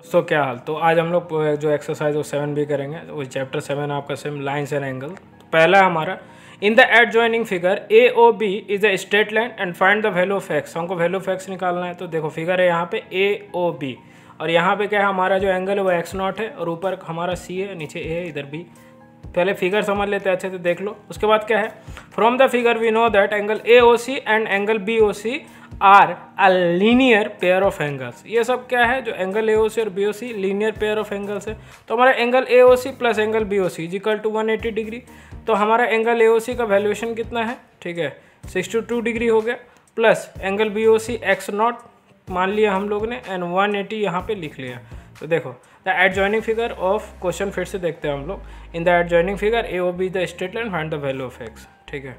दोस्तों क्या हाल? तो आज हम लोग जो एक्सरसाइज वो सेवन भी करेंगे, वो चैप्टर सेवन आपका सेम लाइन्स एंड एंगल पहला हमारा in the adjoining figure A O B is a straight line and find the value of x हमको वैल्यू ऑफ़ एक्स निकालना है तो देखो फिगर है यहाँ पे ए ओ बी और यहाँ पे क्या है, हमारा जो एंगल है वो एक्स नॉट है और ऊपर हमारा सी है, नीचे ए है, इधर बी पहले फिगर समझ लेते हैं, अच्छे से देख लो। उसके बाद क्या है from the figure we know that angle A O C and angle B O C are a linear pair of angles. ये सब क्या है? जो एंगल ए ओ सी और B O C linear pair of angles है। तो हमारा angle A O C plus angle B O C equal to one eighty degree तो हमारा एंगल ए ओ सी का वैल्यूएशन कितना है? ठीक है सिक्सटी टू डिग्री हो गया। Plus angle B O C x not मान लिया हम लोग ने एंड वन एटी यहाँ पर लिख लिया। तो देखो the adjoining figure of question फिर से देखते हैं हम लोग। In the adjoining figure A O B the straight line find the value of x ठीक है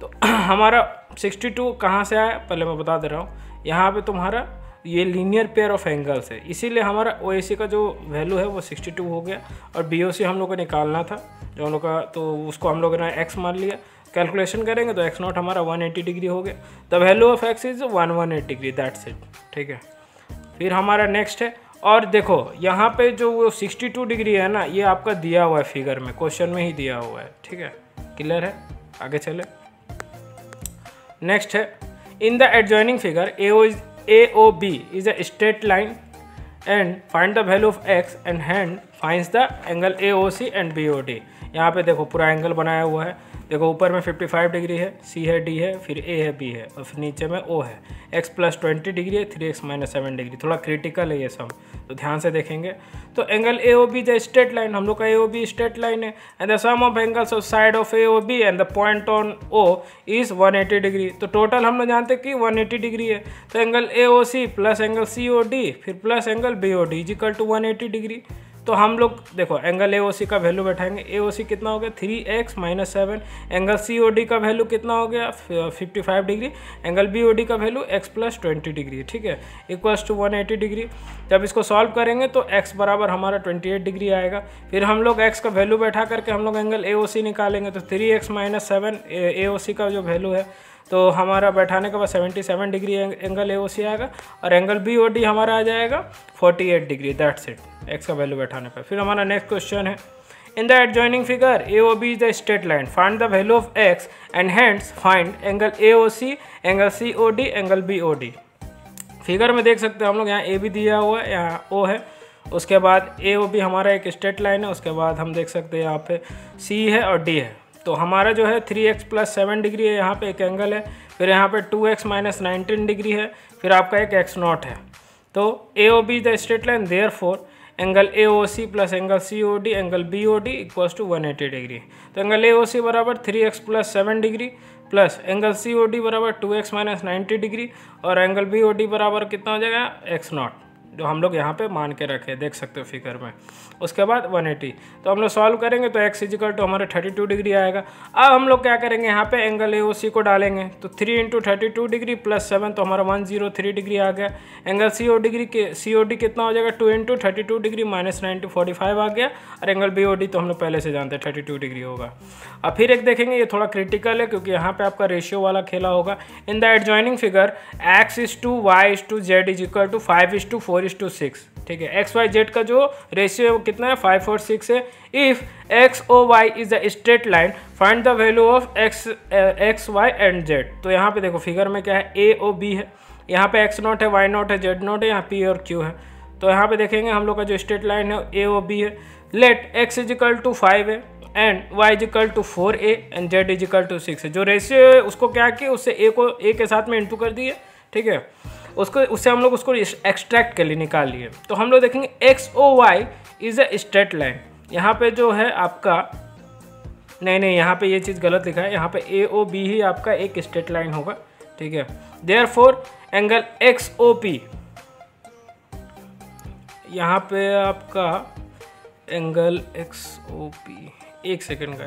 तो हमारा 62 कहाँ से आया? पहले मैं बता दे रहा हूँ। यहाँ पे तुम्हारा ये लीनियर पेयर ऑफ़ एंगल्स है। इसीलिए हमारा ओएसी का जो वैल्यू है वो 62 हो गया। और बीओसी हम लोग को निकालना था। जो हम लोग का तो उसको हम लोग ने एक्स मान लिया। कैलकुलेशन करेंगे तो एक्स नॉट हमारा 180 डिग्री हो गया। The value of x is one one eight degree. That's it ठीक है। फिर हमारा नेक्स्ट है। और देखो, यहाँ पे जो वो 62 डिग्री है ना, ये आपका दिया हुआ है फिगर में। क्वेश्चन में ही दिया हुआ है। ठीक है। क्लियर है? आगे चले। नेक्स्ट है. In the adjoining figure A O A O B is a straight line and find the value of x and hand find the angle A O C and B O D यहाँ पे देखो पूरा angle बनाया हुआ है. देखो, ऊपर में 55 डिग्री है सी है डी है, फिर ए है बी है, और फिर नीचे में ओ है। एक्स प्लस ट्वेंटी डिग्री है three x minus seven degree. थोड़ा क्रिटिकल है ये सब तो ध्यान से देखेंगे। तो angle A O B the straight line हम लोग का A O B straight line है। And the sum of angles of side of A O B and the point on O is 180 degree तो टोटल हम लोग जानते हैं कि 180 डिग्री है। तो angle A O C plus angle C O D फिर plus angle B O D is equal to one eighty degree तो हम लोग, देखो एंगल एओसी का वैल्यू बैठाएँगे। एओसी कितना हो गया? Three x minus seven angle COD का वैल्यू कितना हो गया? Fifty five degree angle BOD का value x plus twenty degree ठीक है? Equals to one eighty degree जब इसको सॉल्व करेंगे तो एक्स बराबर हमारा ट्वेंटी एट डिग्री आएगा। फिर हम लोग एक्स का वैल्यू बैठा करके हम लोग एंगल ए निकालेंगे। तो three x minus seven A का जो वैल्यू है तो हमारा बैठाने के बाद 77 डिग्री एंगल ए सी आएगा। और एंगल बी ओ डी हमारा आ जाएगा 48 डिग्री दैट्स इट एक्स का वैल्यू बैठाने पर। फिर हमारा नेक्स्ट क्वेश्चन है। In the adjoining figure A O B the straight line find the value of x and hence find angle A O C angle C O D angle B O D figure में देख सकते हैं हम लोग, यहाँ ए भी दिया हुआ है, यहाँ ओ है। उसके बाद ए ओ बी हमारा एक स्ट्रेट लाइन है, उसके बाद हम देख सकते हैं यहाँ पे सी है और डी है। तो हमारा जो है three x plus seven degree है, यहाँ पे एक एंगल है, फिर यहाँ पे two x minus nineteen degree है, फिर आपका एक एक्स नॉट है। तो A O B the straight line therefore angle A O C plus angle C O D angle B O D equals to one eighty degree तो angle A O C बराबर three x plus seven degree plus angle C O D बराबर two x minus ninety degree और angle B O D बराबर कितना हो जाएगा? X naught जो हम लोग यहाँ पे मान के रखे, देख सकते हो फिगर में। उसके बाद 180 तो हम लोग सॉल्व करेंगे तो एक्स इजिकल टू हमारे 32 डिग्री आएगा। अब हम लोग क्या करेंगे, यहाँ पे एंगल ए ओ सी को डालेंगे। तो 3 into thirty two degree plus seven तो हमारा 103 डिग्री आ गया। एंगल सी डिग्री के सी कितना हो जाएगा? Two into thirty two degree minus ninety forty five आ गया। और एंगल बी तो हम लोग पहले से जानते हैं थर्टी टू डिग्री होगा। अब फिर एक देखेंगे, ये थोड़ा क्रिटिकल है, क्योंकि यहाँ पे आपका रेशियो वाला खेला होगा। In the adjoining figure x is to y is to z is equal to five is to four is to six ठीक है? एक्स वाई जेड का जो रेशियो है वो कितना है? फाइव और सिक्स है। If x O y is the straight line find the value of x x y and z तो यहाँ पे देखो फिगर में क्या है? ए ओ बी है। यहाँ पे एक्स नॉट है वाई नॉट है जेड नॉट है, यहाँ पी और क्यू है। तो यहाँ पे देखेंगे हम लोग का जो स्ट्रेट लाइन है ए ओ बी है। Let x equal to five है and y equal to four A and z equal to six है जो रेशियो है, उसको क्या किया? उससे ए को ए के साथ में इंटू कर दिए ठीक है? उसको उससे हम लोग उसको एक्सट्रैक्ट कर लिए निकाल लिए। तो हम लोग देखेंगे x O y is a straight line यहाँ पे जो है आपका नहीं नहीं, यहाँ पे ये चीज़ गलत लिखा है। यहाँ पे ए ओ बी ही आपका एक स्ट्रेट लाइन होगा। ठीक है? Therefore angle x O P यहाँ पे आपका एंगल एक्स ओ पी एक सेकेंड का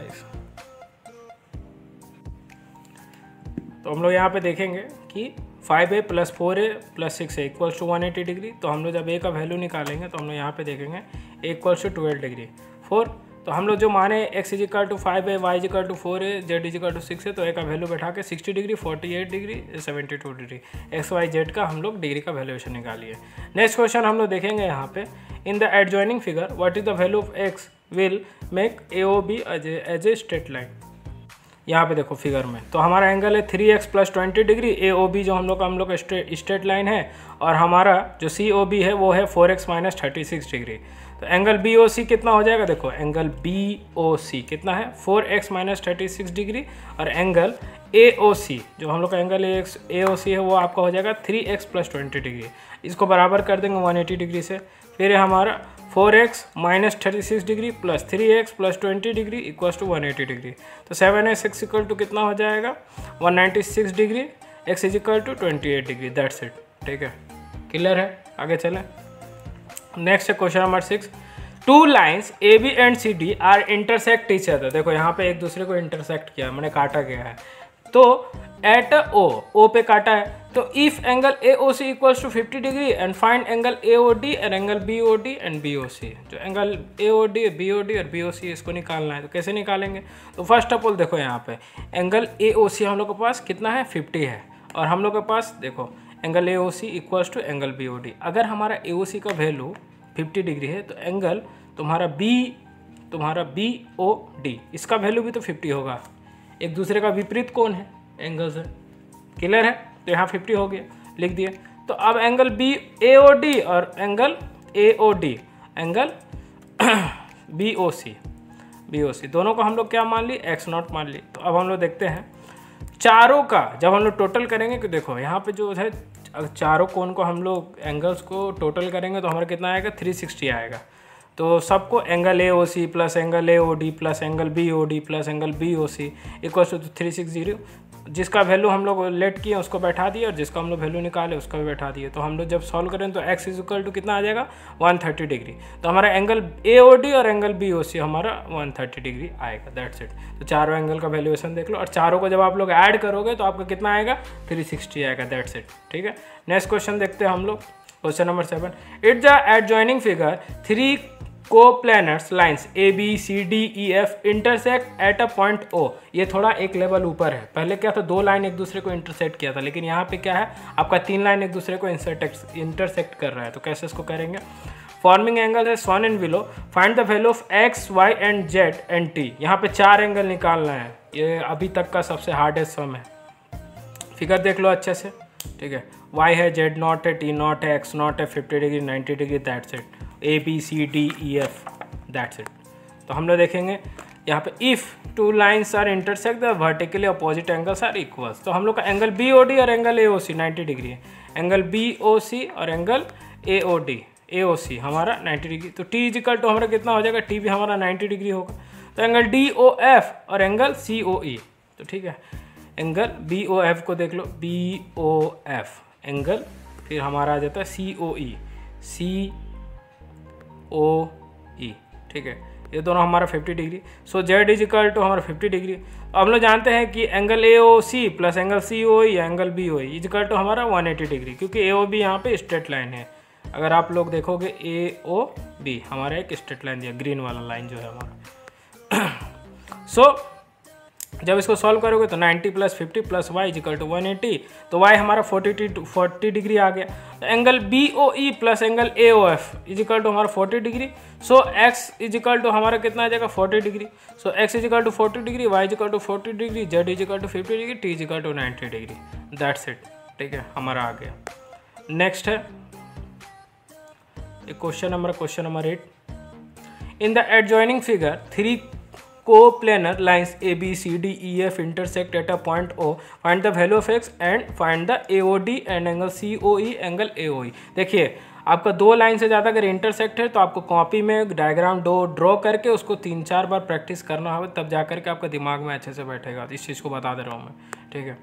तो हम लोग यहाँ पे देखेंगे कि five A plus four A plus six A equals to one eighty degree. तो हम लोग जब ए का वैल्यू निकालेंगे तो हम लोग यहाँ पे देखेंगे equals to twelve degree. Four तो हम लोग जो माने एक्स इजिकल टू फाइव है वाई इजिकल टू फोर है जेड इजिकल टू सिक्स है तो ए का वैल्यू बैठा के sixty degree forty eight degree seventy two degree. X y z का हम लोग डिग्री का वैल्यूएशन निकालिए। नेक्स्ट क्वेश्चन हम लोग देखेंगे यहाँ पे। In the adjoining figure what is the value of x will make A O B as a straight line यहाँ पे देखो फिगर में। तो हमारा एंगल है three x plus twenty degree A O B जो हम लोग का हम लोग का स्ट्रेट लाइन है, और हमारा जो सी ओ बी है वो है four x minus thirty six degree तो एंगल बी ओ सी कितना हो जाएगा? देखो एंगल बी ओ सी कितना है? Four x minus thirty six degree और एंगल ए ओ सी जो हम लोग का angle x A O C है, वो आपका हो जाएगा three x plus twenty degree इसको बराबर कर देंगे वन एटी डिग्री से। फिर हमारा four x minus thirty six degree plus three x plus twenty degree equals to one eighty degree. तो seven x x equal to कितना हो जाएगा? One ninety six degree, x is equal to twenty eight degree. That's it ठीक है? Clear है? आगे चलें। Next है question number six. Two lines A B and C D are intersect each other देखो, यहाँ पे एक दूसरे को इंटरसेक्ट किया मैंने काटा गया है। तो एट ओ ओ पे काटा है। तो if angle A O C equals to fifty degree and find angle A O D and angle B O D and B O C जो angle A O D B O D और B O C इसको निकालना है तो कैसे निकालेंगे? तो first of all देखो यहाँ पे एंगल ए ओ सी हम लोग के पास कितना है? फिफ्टी है। और हम लोग के पास देखो angle A O C equals to angle B O D अगर हमारा ए ओ सी का वैल्यू फिफ्टी डिग्री है तो एंगल तुम्हारा बी तुम्हारा बी ओ डी इसका वैल्यू भी तो फिफ्टी होगा। एक दूसरे का विपरीत कौन है? एंगल्स है क्लियर है? तो यहाँ फिफ्टी हो गया, लिख दिए। तो अब angle B A O D और angle A O D angle B O C B O C दोनों को हम लोग क्या मान ली? एक्स नॉट मान ली। तो अब हम लोग देखते हैं। चारों का, जब हम लोग टोटल करेंगे तो देखो, यहाँ पे जो है चारों कोण को हम लोग एंगल्स को टोटल करेंगे तो हमारा कितना आएगा? 360 आएगा। तो सबको angle A O C plus angle A O D plus angle B O D plus angle B O C equal to three six zero जिसका वैल्यू हम लोग लेट किए, उसको बैठा दिए और जिसका हम लोग वैल्यू निकाले, उसका भी बैठा दिए। तो हम लोग जब सॉल्व करें तो एक्स इज़ इक्वल टू कितना आ जाएगा? 130 डिग्री तो हमारा एंगल ए ओ डी और एंगल बी ओ सी हमारा 130 डिग्री आएगा। दैट्स इट तो चारों एंगल का वैल्यूएशन देख लो और चारों को जब आप लोग ऐड करोगे तो आपका कितना आएगा? 360 आएगा। दैट्स इट ठीक है? नेक्स्ट क्वेश्चन देखते हैं हम लोग. Question number seven in the adjoining figure three co-planets lines A B C D E F intersect at a point O ये थोड़ा एक लेवल ऊपर है। पहले क्या था, दो लाइन एक दूसरे को इंटरसेक्ट किया था, लेकिन यहाँ पे क्या है, आपका तीन लाइन एक दूसरे को इंटरसेक्ट कर रहा है। तो कैसे इसको करेंगे? फॉर्मिंग एंगल है shown and below find the value of x y and z and t यहाँ पे चार एंगल निकालना है। ये अभी तक का सबसे हार्डेस्ट सम है। फिगर देख लो अच्छे से। ठीक है। वाई है जेड नॉट है टी नॉट है एक्स नॉट है fifty degree ninety degree that's it A B C D E F that's it तो हम लोग देखेंगे, यहाँ पे if two lines are intersect the vertically opposite angles are equals तो हम लोग का एंगल बी ओ डी और angle A O C ninety degree है. एंगल बी ओ सी और angle A O D A O C हमारा 90 degree तो t is equal to हमारा कितना हो जाएगा? टी भी हमारा 90 डिग्री होगा. तो एंगल डी ओ एफ़ और एंगल सी ओ ई तो ठीक है. एंगल बी ओ एफ़ को देख लो बी ओ एफ़ एंगल फिर हमारा आ जाता है C O E C O ई ठीक है? ये दोनों हमारा 50 degree so z is equal to हमारा 50 डिग्री हम लोग जानते हैं कि angle A O C plus angle C O E angle B O is equal to हमारा 180 डिग्री क्योंकि ए ओ बी यहाँ पे स्ट्रेट लाइन है। अगर आप लोग देखोगे ए ओ बी हमारा एक स्ट्रेट लाइन दिया ग्रीन वाला लाइन जो है हमारा। सो so, जब इसको सॉल्व करोगे तो 90 plus fifty plus y equal to one तो वाई हमारा 40 टू फोर्टी डिग्री आ गया। तो angle B O E plus angle A O F equal to हमारा 40 degree. So x equal to हमारा कितना आ जाएगा? 40 degree. So x equal to 40 degree y equal to 40 degree z equal to 50 degree t equal to 90 degree. That's it ठीक है? हमारा आ गया। नेक्स्ट है। Question number question number eight in the adjoining figure three co-planar lines A, B, C, point O find the at a point O. Find the value of x and find the AOD E angle A O E देखिए आपका दो line से ज़्यादा अगर intersect है तो आपको copy में डायग्राम डो ड्रॉ करके उसको तीन चार बार प्रैक्टिस करना होगा तब जा करके आपका दिमाग में अच्छे से बैठेगा। इस चीज़ को बता दे रहा हूँ मैं ठीक है?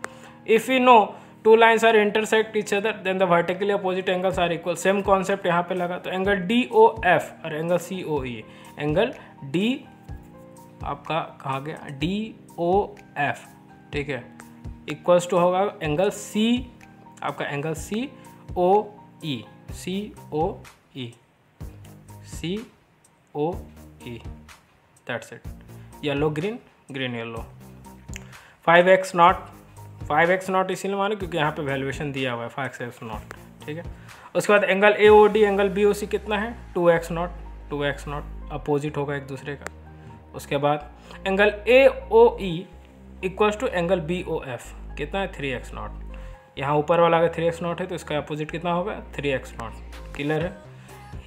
If you know two lines are intersect each other then the vertically opposite angles are equal same concept यहाँ पे लगा तो एंगल डी ओ एफ़ और angle C O E angle D आपका कहा गया डी ओ एफ़ ठीक है? इक्वल्स टू होगा एंगल सी आपका angle C O E C O E C O E that's it yellow green green yellow five x not five x not इसीलिए मानो क्योंकि यहाँ पे वैल्यूएशन दिया हुआ है फाइव एक्स नॉट ठीक है? उसके बाद angle A O D angle B O C कितना है? Two x not two x not opposite होगा एक दूसरे का। उसके बाद angle A O E equals to angle B O F कितना है? थ्री एक्स नॉट यहाँ ऊपर वाला अगर थ्री एक्स नॉट है तो इसका अपोजिट कितना होगा? थ्री एक्स नॉट क्लियर है?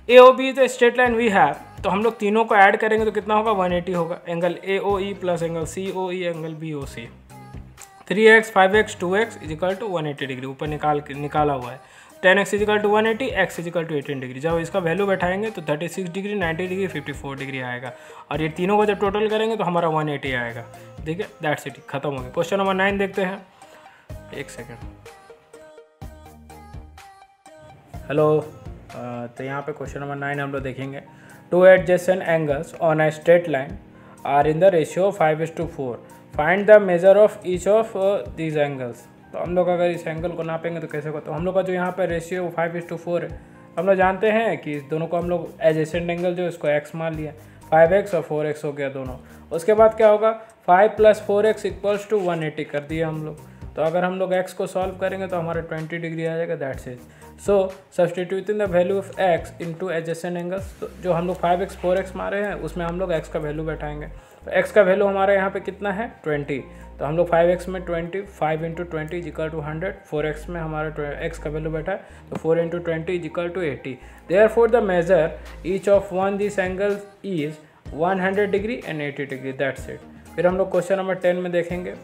A O B the straight line we have तो हम लोग तीनों को ऐड करेंगे तो कितना होगा? 180 होगा। Angle A O E plus angle C O E angle B O C three x five x two x equal to one eighty degree ऊपर निकाल निकाला हुआ है। Ten x equal to one eighty x equal to eighteen degree. जब इसका value बैठाएँगे तो thirty six degree ninety degree fifty four degree आएगा। और ये तीनों को जब टोटल करेंगे तो हमारा वन एटी आएगा। ठीक है? दैट्स इट खत्म हो गया। क्वेश्चन नंबर नाइन देखते हैं। एक सेकेंड हेलो तो यहाँ पे क्वेश्चन नंबर नाइन हम लोग देखेंगे। Two adjacent angles on a straight line are in the ratio five is to four find the measure of each of these angles तो हम लोग अगर इस एंगल को नापेंगे तो कैसे होगा? तो हम लोग का जो यहाँ पर रेशियो वो फाइव इज़ टू फोर है। हम लोग जानते हैं कि इस दोनों को हम लोग एजेसेंट एंगल जो इसको एक्स मान लिया। फाइव एक्स और फोर एक्स हो गया दोनों। उसके बाद क्या होगा? Five plus four x equals to one eighty कर दिया हम लोग। तो अगर हम लोग एक्स को सॉल्व करेंगे तो हमारा ट्वेंटी डिग्री आ जाएगा that's is so substituting the value of x in into adjacent angles तो जो हम लोग फाइव एक्स फोर एक्स मारे हैं, उसमें हम लोग एक्स का वैल्यू बैठाएँगे। तो एक्स का वैल्यू हमारे यहाँ पे कितना है? ट्वेंटी तो हम लोग फाइव एक्स में twenty five into twenty equal to hundred four x में हमारा एक्स का वैल्यू बैठा है तो four into twenty equal to eighty therefore the measure each of one this angle is one hundred degree and eighty degree that's it फिर हम लोग question number ten में देखेंगे।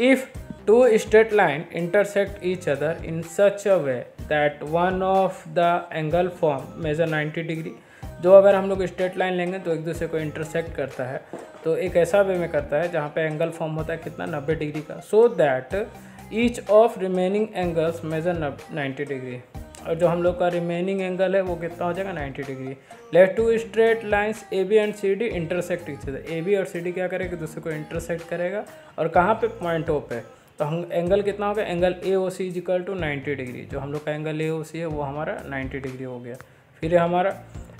If two straight line intersect each other in such a way that one of the angle form measure 90 degree जो अगर हम लोग straight line लेंगे तो एक दूसरे को इंटरसेक्ट करता है। तो एक ऐसा वे में करता है जहाँ पे एंगल फॉर्म होता है कितना? 90 डिग्री का। So that each of remaining angles measure 90 degree. और जो हम लोग का रिमेनिंग एंगल है वो कितना हो जाएगा? 90 degree. Let two straight lines A B and C D intersect each A B और सी डी क्या करेगा? दूसरे को इंटरसेक्ट करेगा। और कहाँ पे? पॉइंट ओ पे। तो हम एंगल कितना हो गया? Angle A O C equal to ninety degree. जो हम लोग का एंगल ए ओ सी है वो हमारा नाइन्टी डिग्री हो गया। फिर हमारा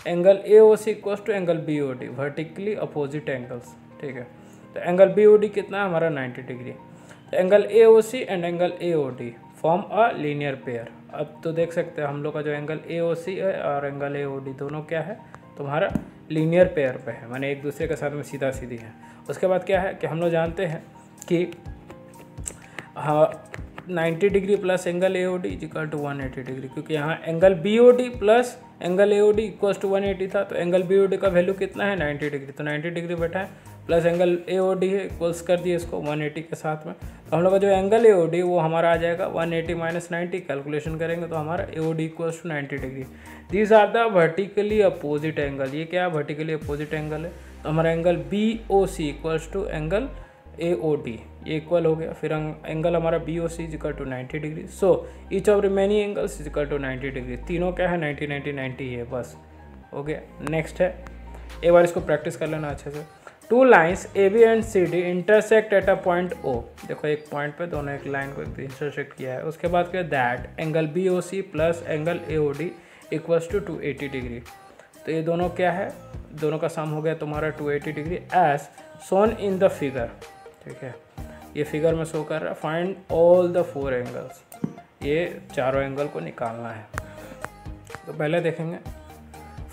angle A O C equals to angle B O D vertically opposite angles ठीक है? तो एंगल बी ओ डी कितना है? हमारा नाइन्टी डिग्री तो angle A O C and angle A O D form a linear pair अब तो देख सकते हैं हम लोग का जो एंगल ए ओ सी है और एंगल ए ओ डी दोनों क्या है? तुम्हारा लीनियर पेयर पे है। माने एक दूसरे के साथ में सीधा सीधी है। उसके बाद क्या है कि हम लोग जानते हैं कि हाँ ninety degree plus angle A O D equal to one eighty degree क्योंकि यहाँ angle B O D plus angle A O D equals to one eighty था तो एंगल बी ओ डी का वैल्यू कितना है? नाइन्टी डिग्री तो ninety degree बैठा है plus angle A O D है इक्वल्स कर दिए इसको वन एटी के साथ में। तो हम लोग का जो एंगल ए ओ डी वो हमारा आ जाएगा one eighty minus ninety calculation करेंगे तो हमारा A O D equals to ninety degree these are the vertically opposite angle ये क्या है वर्टिकली अपोजिट एंगल है? तो हमारा angle B O C equals to angle A O D ये इक्वल हो गया। फिर एंगल हमारा B O C equal to ninety degree so each of remaining angles equal to ninety degree तीनों क्या है? नाइन्टी नाइन्टी नाइन्टी है बस। हो गया। नेक्स्ट है। एक बार इसको प्रैक्टिस कर लेना अच्छे से। Two lines A B and C D intersect at a point O देखो, एक पॉइंट पे दोनों एक लाइन को इंटरसेक्ट किया है। उसके बाद क्या that angle B O C plus angle A O D equals to two eighty degree तो ये दोनों क्या है? दोनों का सम हो गया तुम्हारा two eighty degree as shown in the figure ठीक है। ये फिगर में शो कर रहा है। Find all the four angles ये चारों एंगल को निकालना है। तो पहले देखेंगे।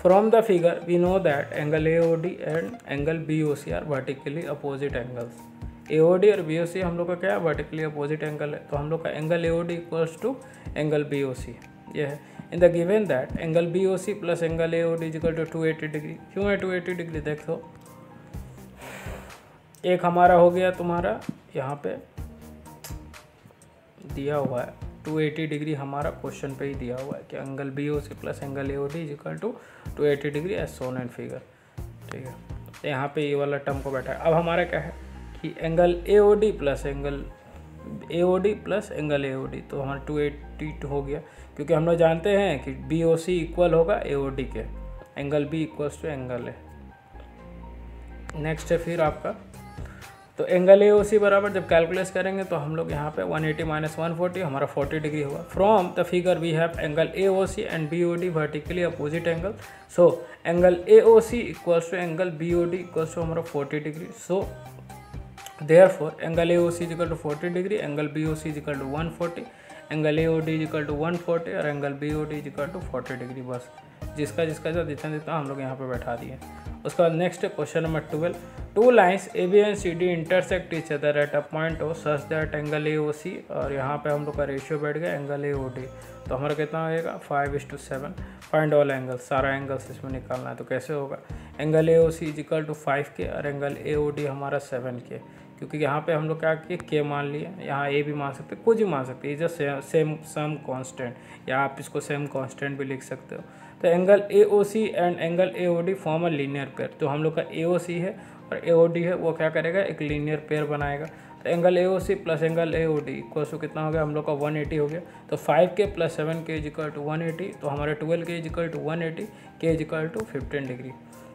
From the figure we know that angle A O D and angle B O C are vertically opposite angles A O D और बी ओ सी हम लोग का क्या है? वर्टिकली अपोजिट एंगल है। तो हम लोग का angle A O D equals to angle B O C ये है। In the given that angle B O C plus angle A O D equal to two eighty degree क्यों है two eighty degree देखो। एक हमारा हो गया तुम्हारा, यहाँ पे दिया हुआ है। 280 डिग्री हमारा क्वेश्चन पे ही दिया हुआ है कि angle B O C plus angle A O D equal to two eighty degree as shown and figure ठीक है तो यहाँ पे ये वाला टर्म को बैठा है। अब हमारा क्या है कि angle A O D plus angle A O D plus angle A O D तो हमारा टू एट्टी हो गया। क्योंकि हम लोग जानते हैं कि बी ओ सी इक्वल होगा ए ओ डी के। Angle B equals to angle A next है फिर आपका तो एंगल ए ओ सी बराबर जब कैलकुलेट करेंगे तो हम लोग यहाँ पे 180 एटी माइनस वन हमारा 40 डिग्री होगा from the figure we have angle A O C and B O D vertically opposite angle so angle A O C equals to angle B O D equals to हमारा 40 degree so therefore angle A O C equal to forty degree angle B O C equal to one forty angle A O D equal to one forty और angle B O D equal to forty degree बस। जिसका जिसका जो जितना जितना हम लोग यहाँ पर बैठा दिए। उसके बाद next question number twelve two lines A B and C D intersect each other at a point O such that angle A O C और यहाँ पे हम लोग का रेशियो बैठ गया एंगल ए ओ डी तो हमारा कितना होएगा five is to seven find all angle सारा एंगल्स इसमें निकालना है। तो कैसे होगा? Angle A O C is equal to five के और एंगल ए ओ डी हमारा सेवन के क्योंकि यहाँ पे हम लोग क्या किए? के मान लिए। यहाँ ए भी मान सकते कुछ भी मान सकते is a same sum constant या आप इसको सेम कांस्टेंट भी लिख सकते हो। तो angle A O C and angle A O D form a linear pair तो हम लोग का ए ओ सी है और ए ओ डी है, वो क्या करेगा? एक लीनियर पेयर बनाएगा। तो angle A O C plus angle A O D equal to कितना हो गया? हम लोग का वन एटी हो गया। तो फाइव के प्लस सेवन के इजिकल टू वन एटी तो हमारे ट्वेल्व के इजिकल टू वन एटी के equal to fifteen degree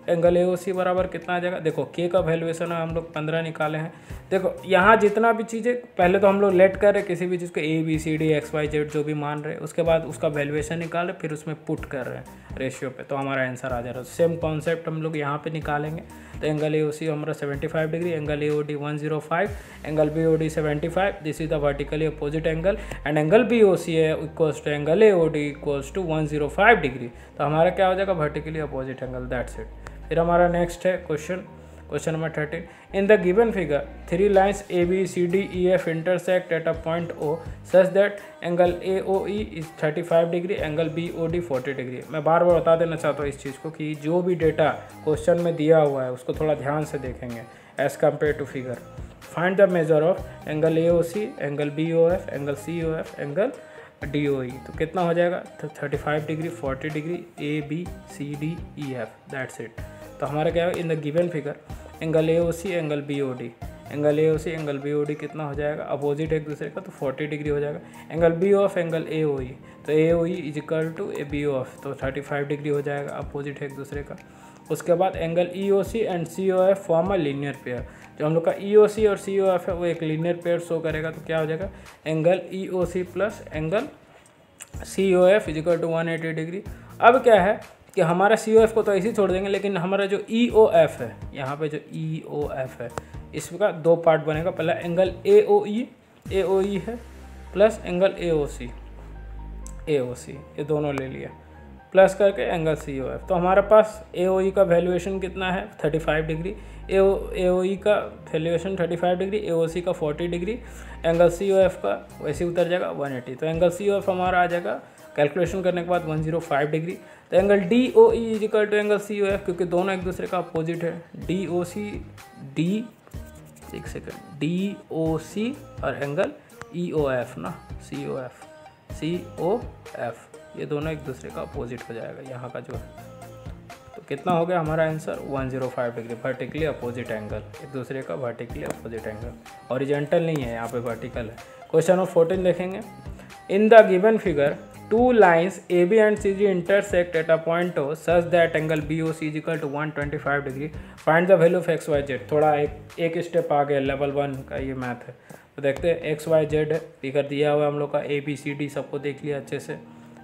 angle A O C बराबर कितना आ जाएगा? देखो के का वैल्यूएशन है हम लोग पंद्रह निकाले हैं। देखो, यहाँ जितना भी चीज़ें, पहले तो हम लोग लेट कर रहे किसी भी चीज़ को A B C D X Y Z जो भी मान रहे उसके बाद उसका वैल्यूएशन निकाल रहे फिर उसमें पुट कर रहे हैं रेशियो पे। तो हमारा आंसर आ जा रहा है। सेम कॉन्सेप्ट हम लोग यहाँ पे निकालेंगे। तो एंगल ए ओ सी हमारा seventy five degree angle A O D one zero five angle B O D seventy five this is the vertically opposite angle and angle B O C है equals to angle A O D equals to one zero five degree तो हमारा क्या हो जाएगा? Vertically opposite angle that's it फिर हमारा next है question question number thirteen in the given figure three lines A B C D E F intersect at a point O such that angle A O E is thirty five degree angle B O D forty degree मैं बार बार बता देना चाहता हूँ इस चीज़ को कि जो भी डेटा क्वेश्चन में दिया हुआ है, उसको थोड़ा ध्यान से देखेंगे as compare to figure find the measure of angle A O C angle B O F angle C O F angle D O E तो कितना हो जाएगा? Thirty five degree forty degree A B C D E F that's it तो हमारा क्या है in the given figure angle A O C angle B O D angle A O C angle B O D कितना हो जाएगा? Opposite एक दूसरे का तो 40 डिग्री हो जाएगा. Angle B of angle A O E तो A O E is equal to A B of तो 35 डिग्री हो जाएगा अपोजिट एक दूसरे का. उसके बाद angle E O C and C O F form a linear pair जो हम लोग का ई ओ सी और सी ओ एफ़ है, वो एक लीनियर पेयर शो करेगा तो क्या हो जाएगा? Angle E O C plus angle C O F equal to one eighty degree अब क्या है? कि हमारा सी ओ एफ़ को तो ऐसे ही छोड़ देंगे, लेकिन हमारा जो ई ओ एफ़ है, यहाँ पे जो ई ओ एफ़ है, इसका दो पार्ट बनेगा। पहला angle A O E A O E है plus angle A O C A O C ये दोनों ले लिया प्लस करके एंगल सी ओ एफ़ तो हमारे पास ए ओ ई का वैल्यूएशन कितना है? Thirty five degree A O A O E का valuation thirty five degree A O C का forty degree angle C O F का वैसे उतर जाएगा वन एटी तो एंगल सी ओ एफ़ हमारा आ जाएगा कैलकुलेशन करने के बाद वन ज़ीरो फाइव डिग्री तो angle D O E is equal to angle C O F क्योंकि दोनों एक दूसरे का अपोजिट है. डी ओ सी डी एक सेकेंड डी ओ सी और एंगल ई ओ एफ़ ना C O F C O F ये दोनों एक दूसरे का अपोजिट हो जाएगा यहाँ का जो है। तो कितना हो गया हमारा answer 105 degree vertically opposite angle एक दूसरे का वर्टिकली अपोजिट एंगल ऑरिजेंटल नहीं है, यहाँ पे वर्टिकल है। क्वेश्चन नंबर फोर्टीन देखेंगे। In the given figure two lines AB and CG intersect at a point O such that angle BOC is equal to 125 degree. Find the value of x y z. थोड़ा एक एक step आ गया level one का ये math है तो देखते हैं एक्स वाई जेड फिगर दिया हुआ है हम लोग का ए बी सी डी सबको देख लिया अच्छे से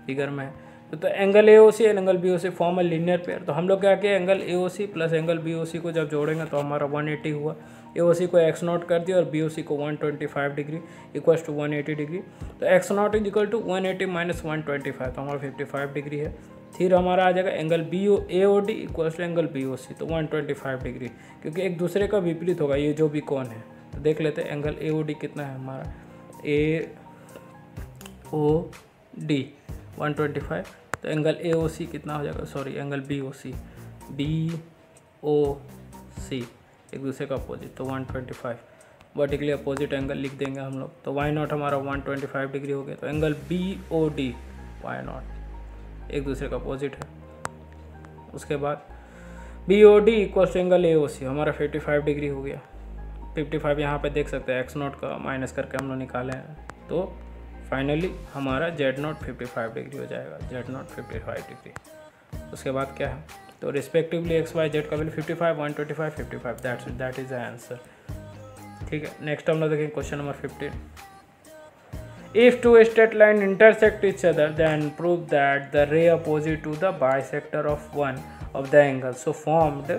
फिगर में तो, तो angle A O C and angle B O C form है लीनियर पेयर तो हम लोग क्या किया angle A O C plus angle B O C को जब जोड़ेंगे तो हमारा 180 हुआ ए ओ सी को एक्स नॉट कर दिया और बी ओ सी को 125 डिग्री इक्वल्स टू 180 डिग्री तो x naught is equal to 180 eighty minus one twenty five तो हमारा 55 डिग्री है। फिर हमारा आ जाएगा angle B O A O D equals to angle B O C तो 125 डिग्री क्योंकि एक दूसरे का विपरीत होगा, ये जो भी कौन है। तो देख लेते हैं एंगल ए ओ डी कितना है हमारा। ए ओ डी वन तो एंगल ए ओ सी कितना हो जाएगा? Sorry angle B O C B O C एक दूसरे का अपोजिट तो 125 वर्टिकली अपोजिट एंगल लिख देंगे हम लोग तो वाई नॉट हमारा 125 डिग्री हो गया तो angle B O D y naught एक दूसरे का अपोजिट है. उसके बाद B O D equal to angle A O C हमारा 55 डिग्री हो गया. 55 यहाँ पर देख सकते हैं एक्स नॉट का माइनस करके हम लोग निकाले हैं. तो फाइनली हमारा जेड नॉट 55 डिग्री हो जाएगा जेड नॉट 55 डिग्री उसके बाद क्या है? तो रिस्पेक्टिवली एक्स वाई जेड का value 55 125 55 that's that is the answer ठीक है नेक्स्ट हम लोग देखेंगे question number fifteen if two straight line intersect each other then prove that the ray opposite to the bisector of one of the angle so formed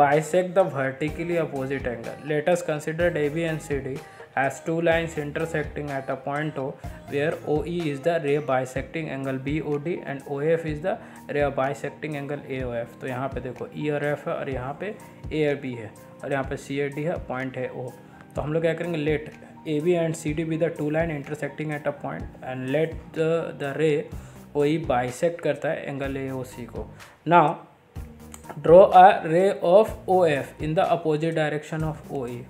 bisect the vertically opposite angle let us consider AB and CD has two lines intersecting at a point O, where OE is the ray bisecting angle BOD and OF is the ray bisecting angle AOF तो यहाँ पे देखो E R F है और यहाँ पे A R B है और यहाँ पे सी ए डी है पॉइंट है ओ तो हम लोग क्या करेंगे? Let A B and C D be the two line intersecting at a point and let the ray O E bisect करता है एंगल ए ओ सी को. ना draw a ray of O F in the opposite direction of O E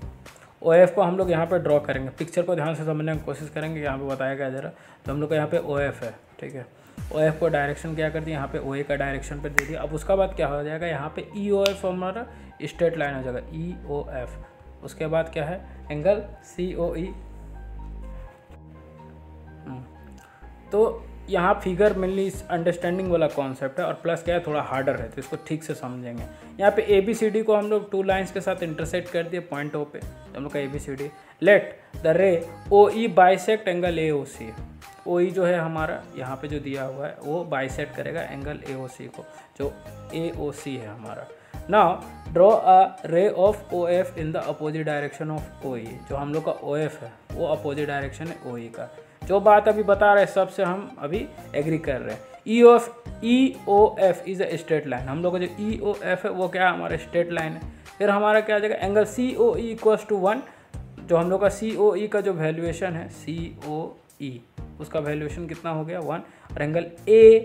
OE F को हम लोग यहाँ पे draw करेंगे। पिक्चर को ध्यान से समझने की कोशिश करेंगे, यहाँ पे बताया गया जरा। तो हम लोग का यहाँ पे एफ़ है, ठीक है? ओ एफ़ को डायरेक्शन क्या कर दिया? यहाँ पे ओ ए का डायरेक्शन पे दे दिया। अब उसका बाद क्या हो जाएगा? यहाँ पे ई ओ एफ़ हमारा स्ट्रेट लाइन हो जाएगा। ई ओ एफ़ उसके बाद क्या है? एंगल सी ओ ई तो यहाँ फिगर मेनली अंडरस्टैंडिंग वाला कॉन्सेप्ट है और प्लस क्या है, थोड़ा हार्डर है तो इसको ठीक से समझेंगे। यहाँ पे ए बी सी डी को हम लोग टू लाइंस के साथ इंटरसेक्ट कर दिए पॉइंट ओ पे। तो हम लोग का A B C D let the ray O E bisect angle A O C O E जो है हमारा, यहाँ पे जो दिया हुआ है, वो बाइसेक्ट करेगा एंगल ए ओ सी को, जो ए ओ सी है हमारा। Now draw a ray of O F in the opposite direction of O E जो हम लोग का ओ एफ़ है, वो अपोजिट डायरेक्शन है ओ ई का। जो बात अभी बता रहे हैं, सबसे हम अभी एग्री कर रहे हैं। E of E O F is a straight line हम लोग का जो ई ओ एफ़ है, वो क्या है? हमारा स्ट्रेट लाइन है। फिर हमारा क्या आ जाएगा? Angle C O E equals to one जो हम लोग का सी ओ ई का जो वैल्यूएशन है सी ओ ई उसका वैल्यूएशन कितना हो गया? वन और angle A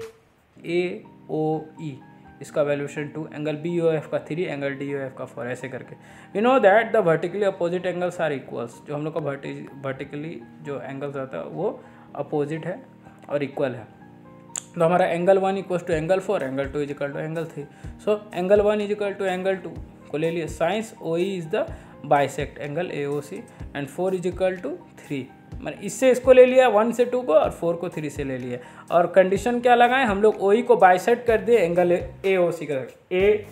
A O E इसका valuation two angle B O F का three angle D O F का फोर ऐसे करके। You know that the vertically opposite angles are equals जो हम लोग का वर्टिकली जो एंगल्स आता है, वो अपोजिट है और इक्वल है। तो हमारा angle one equal to angle four angle two equal to angle three so angle one equal to angle two को ले लिए since O E is the bisect angle A O C and four equal to three मैंने इससे इसको ले लिया one से two को और फोर को थ्री से ले लिया। और कंडीशन क्या लगाएँ? हम लोग ओ ई को बाइसेट कर दिए एंगल ए ओ सी के ए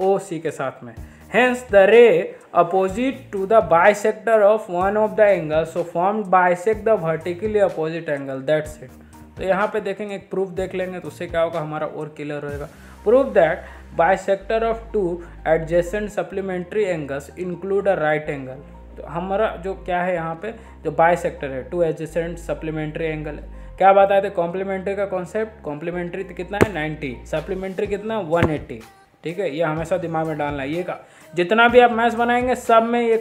ओ सी के साथ में। Hence the ray opposite to the bisector of one of the angle so form bisect the vertically opposite angle that's it तो यहाँ पे देखेंगे, एक प्रूफ देख लेंगे तो उससे क्या होगा? हमारा और क्लियर होएगा proof that bisector of two adjacent supplementary angles include a right angle तो हमारा जो क्या है यहाँ पे, जो बाई सेक्टर है टू एडजेसेंट सप्लीमेंट्री एंगल है। क्या बात आए थे? कॉम्प्लीमेंट्री का कॉन्सेप्ट कॉम्प्लीमेंट्री कितना है? नाइन्टी सप्लीमेंट्री कितना? है वन एट्टी ठीक है? ये हमेशा दिमाग में डालना है ये का। जितना भी आप मैथ्स बनाएँगे, सब में ये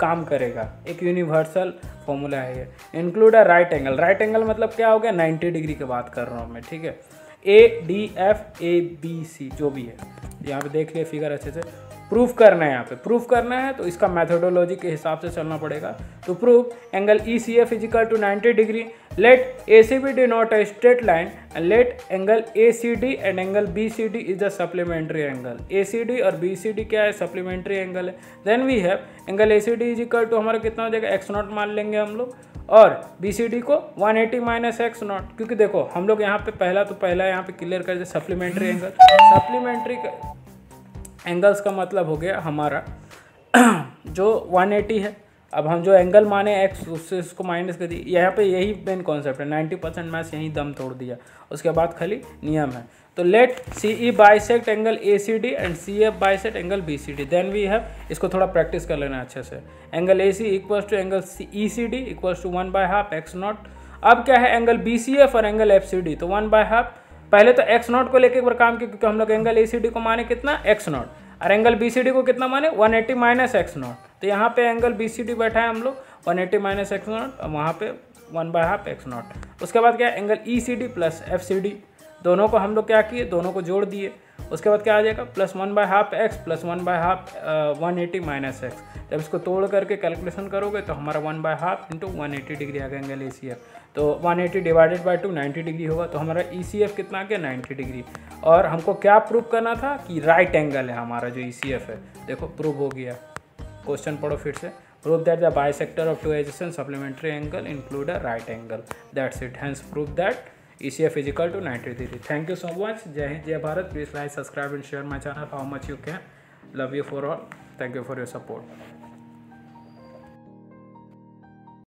काम करेगा। एक यूनिवर्सल फॉर्मूला है ये। Include a right angle right angle मतलब क्या हो गया? 90 डिग्री की बात कर रहा हूँ मैं, ठीक है? A D F A B C जो भी है। यहाँ पे देख लिया फिगर अच्छे से। प्रूफ करना है यहाँ पे। प्रूफ करना है तो इसका मेथोडोलॉजी के हिसाब से चलना पड़ेगा। तो proof angle E C F equal to ninety degree let A C B D not a straight line and let angle A C D and angle B C D is the supplementary angle A C D और B C D क्या है? Supplementary angle है। Then we have angle A C D equal to हमारा कितना हो जाएगा? X not मान लेंगे हम लोग। और बी सी डी को 180 एटी माइनस एक्स नॉट क्योंकि देखो, हम लोग यहाँ पे पहला तो पहला यहाँ पे क्लियर कर दे सप्लीमेंट्री एंगल सप्लीमेंट्री एंगल्स का मतलब हो गया हमारा। जो 180 है, अब हम जो एंगल माने एक्स, उससे उसको माइनस कर दिए। यहाँ पे यही मेन कॉन्सेप्ट है 90 परसेंट मैथ्स यहीं दम तोड़ दिया। उसके बाद खाली नियम है। तो let C E bisect angle A C D and C F bisect angle B C D then we have इसको थोड़ा प्रैक्टिस कर लेना अच्छे से। Angle A C equals to angle E C D equals to one by half x naught अब क्या है angle B C F और एंगल एफ़ सी डी तो वन बाय हाफ़ पहले तो एक्स नॉट को लेकर एक बार काम किया, क्योंकि हम लोग एंगल ए सी डी को माने कितना? एक्स नॉट और एंगल बी सी डी को कितना माने? One eighty minus x naught तो यहाँ पे एंगल बी सी डी बैठा है हम लोग one eighty minus x naught और वहाँ पे one by half x naught उसके बाद क्या? Angle E C D plus F C D दोनों को हम लोग क्या किए? दोनों को जोड़ दिए। उसके बाद क्या आ जाएगा? Plus one by half x plus one by half one eighty minus x जब इसको तोड़ करके कैलकुलेशन करोगे तो हमारा one by half into one eighty degree आ गया एंगल ए सी एफ़ तो one eighty divided by two ninety degree होगा। तो हमारा ई सी एफ़ कितना आ गया? नाइन्टी डिग्री और हमको क्या प्रूव करना था कि राइट एंगल है हमारा जो ई सी एफ़ है? देखो प्रूव हो गया। क्वेश्चन पढ़ो फिर से। Prove that the bisector of two adjacent supplementary angle include a right angle that's it hence prove that E C F equal to ninety three thank you so much जय हिंद जय Bharat please like subscribe and share my channel how much you can love you for all thank you for your support